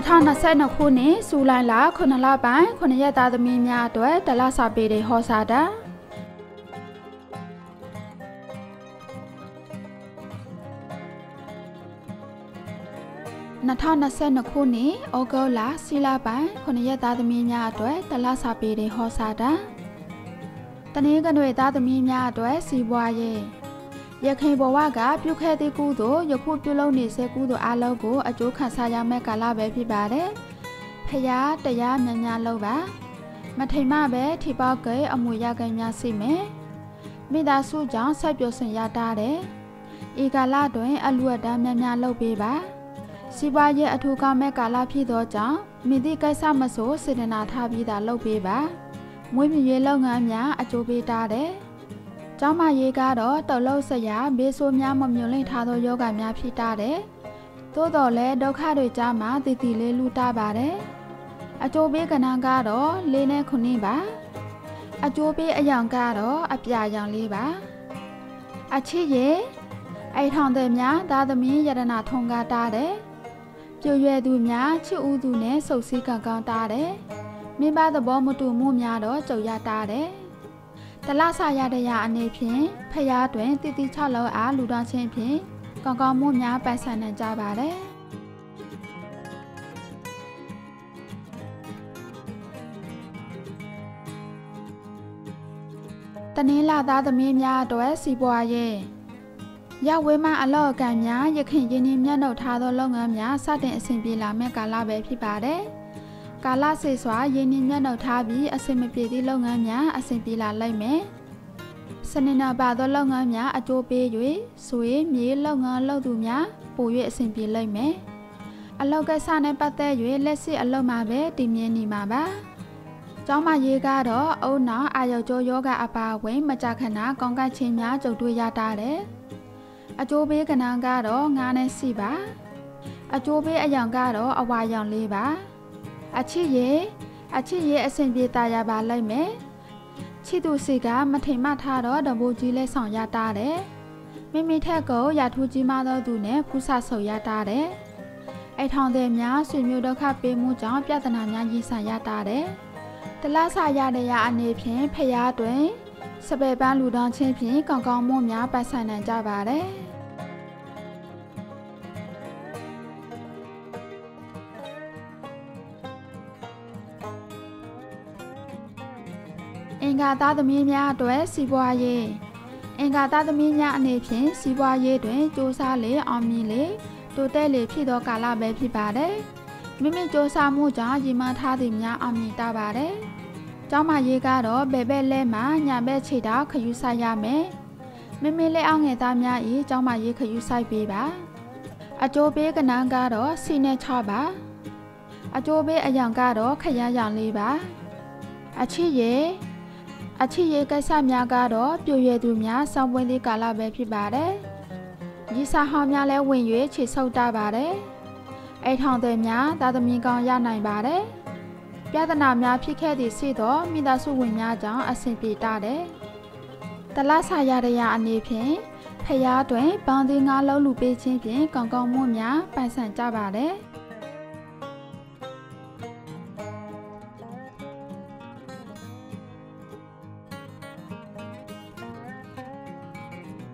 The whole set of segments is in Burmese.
2022ခုနှစ်ဇူလိုင်လ9လပိုင်း9ရက်သားသမီးများအတွက်ဒလစာပေတွေဟောစာတာ2022ခုနှစ်ဩဂုတ်လစီလပိုင်း9ရက်သားသမီးများအတွက်ဒလစာပေတွေဟောစာတာတနင်္ဂနွေသားသမီးများအတွက်စီးပွားရေး ရခိုင်ဘဝကပြုခဲ့သည့်ကုသိုလ်ယခုပြုလုပ်နေစေကုသိုလ်အလုံးကိုအကျိုးခံစားရမယ့်ကာလပဲဖြစ်ပါတယ်။ဖရာတရားများများလုပ်ပါ။မထိမ်မပဲထိပေါက်ကဲအမွေရကံများစီမယ်။မိသားစုကြောင့်ဆက်ပြဆင်ရတာတဲ့။ဤကာလတွင်အလူအတန်းများများလုပ်ပေးပါ။စီးပွားရေးအထူးကောင်းမဲ့ကာလဖြစ်သောကြောင့်မိသည့်ကိစ္စမဆိုစေတနာထားပြီးသာလုပ်ပေးပါ။မွေးမြူရေးလုပ်ငန်းများအကျိုးပေးတာတဲ့။ ကျောင်းမရေးကတော့တော်လုံးဆရာဘေးဆိုးများမမြုံလင့်ထားသောယောဂများဖြစ်တာတဲ့။သို့တော်လည်းဒုက္ခတွေကြားမှာတည်တည်လေးလူတာပါတယ်။အကျိုးပေးကဏ္ဍကတော့လေးနဲ့ခုနှစ်ပါ။အကျိုးပေးအယောင်ကတော့အပြာရောင်လေးပါ။အချစ်ရဲ့အိထောင်တဲ့များသာသမီယရနာထုံကားတာတဲ့။ပြွရွယ်သူများချစ်ဦးသူနဲ့စုပ်စည်းကံကောင်းတာတဲ့။မိဘသဘောမတူမှုများတော့ကြုံရတာတဲ့။ တလဆရတဲ့ရအနေဖြင့်ဖျားတွင်တည်တည်၆လောက်အားလူတော်ချင်းဖြင့်ကောင်းကောင်းမှုများပိုင်ဆိုင်နိုင်ကြပါတယ်တနင်္လာသားသမီးများအတွက်စီပွားရေးရဝေးမှအလော့အကံများရခင်ရင်းနှီးမျက်နှုတ်ထားသောလုပ်ငန်းများစတင်အဆင်ပြေလာမယ့်ကာလပဲဖြစ်ပါတယ်။ ကာလစေစွာရင်းနှီးမျက်နှာထားပြီးအဆင်မပြေသည့်လုပ်ငန်းများအဆင်ပြေလာလိမ့်မယ်။စနေနာပါသောလုပ်ငန်းများအကျိုးပေး၍ဆွေမြေလုပ်ငန်းလုပ်သူများပို၍အဆင်ပြေလိမ့်မယ်။အလောက်ကစားနဲ့ပတ်သက်၍လက်စစ်အလုပ်မှာပဲတည်မြဲနေမှာပါ။ကျောင်းမရေးကတော့အုံနောက်အာရုံကြောယောဂအပါဝင်မကြခဏကောင်းကင်ချင်းများကြုံတွေ့ရတာတဲ့။အကျိုးပေးကဏ္ဍကတော့ငါးနဲ့စီပါ။အကျိုးပေးအယောင်ကတော့အဝါရောင်လေးပါ။ အချစ်ရဲ့အချစ်ရဲ့အဆင်ပြေတာရပါလိုက်မယ်ချစ်သူစီကမထိန်မထားတော့တဘိုးကြီးလဲဆောင်ရတာတယ်မိမိထက်ကိုရထူးကြီးမသောသူနဲ့ဖူးဆဆုံရတာတယ်အိထောင်တဲ့များဆွေမျိုးဒုက္ခပေးမှုကြောင့်ပြဿနာများရင်ဆိုင်ရတာတယ်တလားစာရတဲ့ရအနေဖြင့်ဖျားတွင်စပယ်ပန်းလူတောင်းချင်းဖြင့်ကောင်းကောင်းမွန်များပတ်ဆိုင်နိုင်ကြပါတယ် အင်္ဂါသားသမီးများအတွက်စီးပွားရေးအင်္ဂါသားသမီးများအနေဖြင့်စီးပွားရေးတွင်စူးစမ်းလေအောင်မြင်လေတိုးတက်လေဖြစ်သောကာလပဲဖြစ်ပါတယ်မိမိစူးစမ်းမှုကြောင့်ရည်မှန်းထားသည်များအောင်မြင်တတ်ပါတယ်ကျောင်းမရေးကတော့ဘယ်ဘက်လဲမှာညာဘက်ခြေထောက်ခယူဆိုင်ရမယ်မိမိလက်အောက်ငယ်သားများ၏ကျောင်းမရေးခယူဆိုင်ပေးပါအကျိုးပေးကဏ္ဍကတော့စီနဲ့6ပါအကျိုးပေးအရာကတော့ခရရရန်လေးပါအချစ်ရဲ့ အချစ်ရေးကိစ္စများကတော့ပြည့်ရွယ်သူများစောင်းပွင့်သည့်ကာလပဲဖြစ်ပါတယ်။ရီစာဟောင်းများလည်းဝင်၍ခြေဆုပ်တပါတယ်။အိထောင်တွေများသာသမီကောင်းရနိုင်ပါတယ်။ပြဿနာများဖြစ်ခဲ့သည့်စီတော့မိသားစုဝင်များကြောင့်အဆင်ပြေတတ်တယ်။တလဆာရတဲ့ရအနေဖြင့်ဖျားတွင်ပန်းသေးငါးလုံးလူပေးခြင်းဖြင့်ကောင်းကောင်းမွန်များပိုင်ဆိုင်ကြပါတယ်။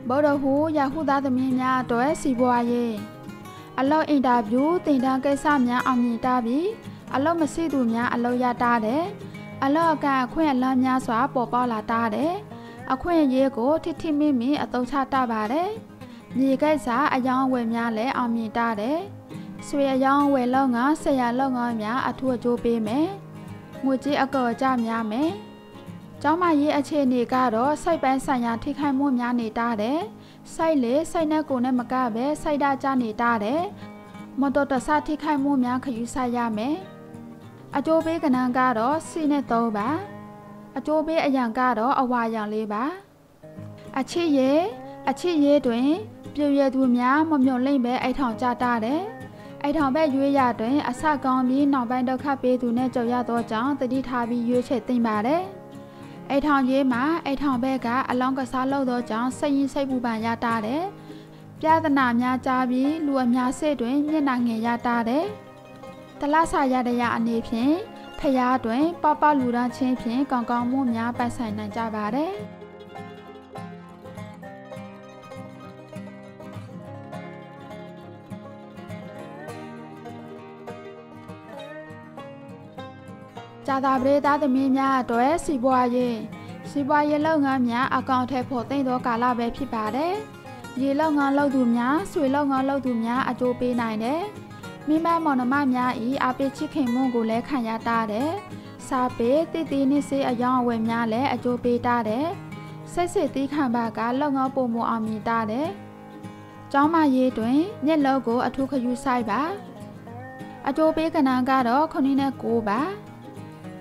ဘော်ဒဟူရဟုသားသမီးများအတွက်စီပွားရေးအလောက်အင်တာဗျူးတင်တန်းကိစ္စများအောင်မြင်တာပြီးအလောက်မရှိသူများအလောက်ရတာတဲ့အလောက်အကအခွင့်အလမ်းများစွာပေါ်ပေါလာတာတဲ့အခွင့်အရေးကိုထိထိမိမိအသုံးချတပါတယ်မြေကိစ္စအယောင်းဝယ်များလည်းအောင်မြင်တာတဲ့ဆွေအယောင်းဝယ်လောက်ငါဆရာလောက်ငါများအထူးအကျိုးပေးမယ်ငွေကြေးအကောကြများမယ် ကျောင်းမရေးအခြေအနေကတော့စိုက်ပန်းဆိုင်ရာထိခိုက်မှုများနေတာတဲ့စိုက်လေစိုက်နဲ့ကိုနဲ့မကပဲစိုက်တာကြနေတာတဲ့မတော်တဆထိခိုက်မှုများခယူဆိုင်ရမယ်အကျိုးပေးကဏ္ဍကတော့စီနဲ့3ပါအကျိုးပေးအရန်ကတော့အဝါရောင်လေးပါအချစ်ရဲ့အချစ်ရဲ့တွင် ပြည့်ရသူများမမြုံလိမ့်ပဲအိထောင်ကြတာတဲ့အိထောင်ဘက်ရွေးရတွင် အဆကောင်းပြီးနောက်ပိုင်းဒုက္ခပေးသူနဲ့ကြုံရသောကြောင့်တတိထားပြီးရွေးချယ်သိမ့်ပါတယ် အိထောင်ရေးမှာအိထောင်ဘက်ကအလောင်းကစားလုပ်သောကြောင့်စိတ်ရင်းစိတ်ပူပန်ရတာတယ်။ပြဿနာများကြပြီးလူအများစိတ်တွင်မျက်နှာငယ်ရတာတယ်။တလဆာရတရအနေဖြင့်ဖျားတွင်ပပလူရန်ချင်းဖြင့်ကောင်းကောင်းမှုများပိုင်ဆိုင်နိုင်ကြပါတယ် ဂျာတာပရိသတ်သမီးများအတွက်စီးပွားရေးစီးပွားရေးလုပ်ငန်းများအကောင့်ထဲဖို့သိမ့်သောကာလပဲဖြစ်ပါတယ်။ရေလုပ်ငန်းလုပ်သူများ၊ဆွေလုပ်ငန်းလုပ်သူများအကျိုးပေးနိုင်တယ်။မိမမောင်နှမများဤအပိချစ်ခင်မှုကိုလည်းခံရတာတယ်။စာပေတည်တည်နှိစေးအယောင်အဝယ်များလည်းအကျိုးပေးတာတယ်။စိတ်စစ်တီးခံပါကလုပ်ငန်းပုံမအောင်မြင်တာတယ်။ကျောင်းမရေးတွင်ညက်လုံးကိုအထူးခယူဆိုင်ပါ။အကျိုးပေးကဏ္ဍကတော့9နဲ့9ပါ။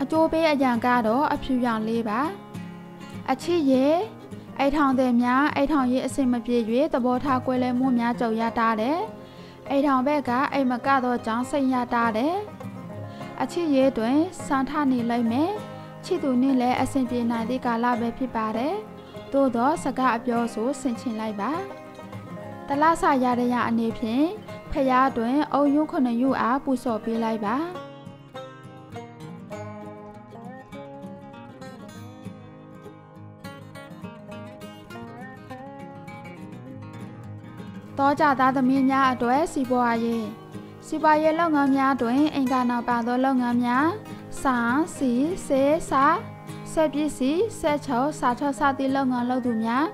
အကျိုးပေးအရန်ကတော့အဖြူရောင်လေးပါ။အချစ်ရဲ့အိတ်ထောင်တဲ့များအိတ်ထောင်ရဲ့အစင်မပြေ၍သဘောထားကွဲလဲမှုများကြုံရတာတဲ့အိတ်ထောင်ဘက်ကအိမ်မကတော့ကြောင်းစိတ်ရတာတဲ့အချစ်ရဲ့တွင်စံထနေလိုက်မယ်ချစ်သူနဲ့လည်းအဆင်ပြေနိုင်တဲ့ကာလပဲဖြစ်ပါတယ်သို့တော့စကားအပြောဆိုဆင်ခြင်လိုက်ပါတလားစာရတဲ့ရအနေဖြင့်ဖျားတွင်အုံယုခုနှစ်ယုအားပူစော်ပေးလိုက်ပါ တောကြသားသမီးများအတွက်စီးပွားရေးစီးပွားရေးလုပ်ငန်းများတွင်အင်္ဂါနာပါသောလုပ်ငန်းများစာစီစေစာဆက်ပစ္စည်းဆက်ချုံစာချောစသည့်လုပ်ငန်းလုပ်သူများ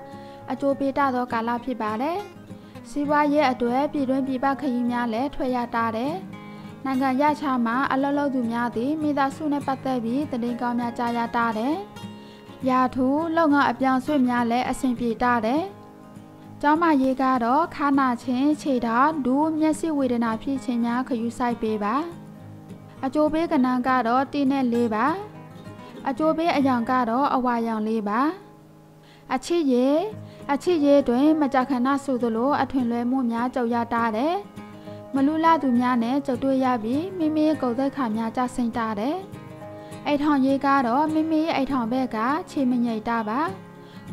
အကျိုးပေးတသောကာလဖြစ်ပါတယ်။စီးပွားရေးအတွက်ပြည်တွင်းပြည်ပခရီးများလည်းထွက်ရတာတယ်။နိုင်ငံရခြားမှာအလုပ်လုပ်သူများသည်မိသားစုနှင့်ပတ်သက်ပြီးတည်င်းကောင်းများကြားရတာတယ်။ရာထူးလုပ်ငန်းအပြောင်းဆွေ့များလည်းအဆင်ပြေတာတယ်။ ကျောင်းမရေးကတော့ခါနာချင်းခြေထောက်ဒူးမျက်စိဝေဒနာဖြစ်ခြင်းများခယူဆိုင်ပေးပါအကျိုးပေးကဏ္ဍကတော့တင်းနဲ့လေးပါအကျိုးပေးအယောင်ကတော့အဝါရောင်လေးပါအချစ်ရေအချစ်ရေတွင် မကြခဏဆိုသလိုအထွင်လွဲမှုများကြုံရတာတယ်မလူလာသူများနဲ့ကြုံတွေ့ရပြီးမိမိရဲ့ကုန်သက်ခါများကြဆင်းတာတယ်အိတ်ထောင်ရေးကတော့မိမိရဲ့အိတ်ထောင်ဘက်ကခြေမငိတ်တာပါ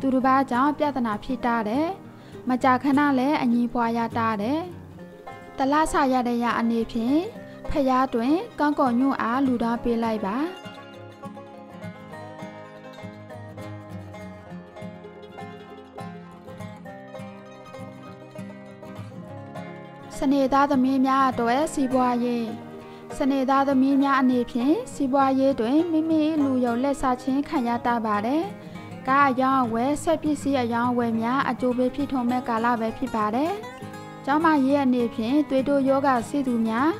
သူတစ်ပါးကြောင့်ပြဿနာဖြစ်တာတယ် မကြာခဏလည်းအငြင်းပွားရတာတယ်။တလားဆရတဲ့ရအနေဖြင့်ဖျားတွင်ကောင်းကော်ညွန့်အားလူတော်ပေးလိုက်ပါ။စနေသားသမီးများအတွက်စီးပွားရေးစနေသားသမီးများအနေဖြင့်စီးပွားရေးတွင်မိမိလူယုံလက်စားခြင်းခံရတာပါတယ်။ ကားအယောင်းဝယ်ဆက်ပစ္စည်းအယောင်းဝယ်များအကျိုးပေးဖြစ်ထုံမဲ့ကာလပဲဖြစ်ပါတယ်။ကျောင်းမရေးအနေဖြင့်သွေးတိုးယောဂစိတ်သူများ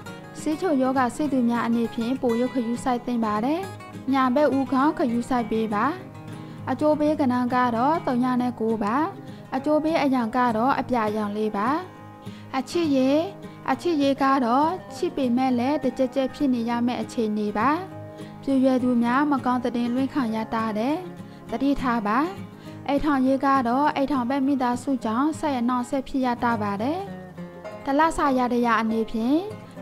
စိတ်ချုပ်ယောဂစိတ်သူများအနေဖြင့်ပိုရုပ်ခယူဆိုင်သိမ့်ပါတယ်။ညာဘက်ဦးခေါင်းခယူဆိုင်ပေးပါ။အကျိုးပေးကဏ္ဍကတော့3ညနဲ့9ပါ။အကျိုးပေးအယောင်ကတော့အပြအယောင်လေးပါ။အချစ်ရေအချစ်ရေကတော့ချစ်ပေမဲ့လည်းတကြက်ကြက်ဖြစ်နေရမယ့်အခြေအနေပါ။ပြွေရွယ်သူများမကောင်းတဲ့လွင့်ခံရတာတဲ့။ တတိထားပါအိတ်ထောင်ရေးကတော့အိတ်ထောင်ပဲမိသားစုကြောင့်ဆက်ရနောက်ဆက်ဖြစ်ရတာပါတယ်တလဆာရတဲ့ရအနေဖြင့်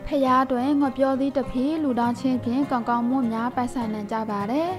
ဖျားတွင်ငေါပြောသည့်တဖီလူတောင်းချင်းဖြင့်ကောင်းကောင်းမှုများပိုင်ဆိုင်နိုင်ကြပါတယ်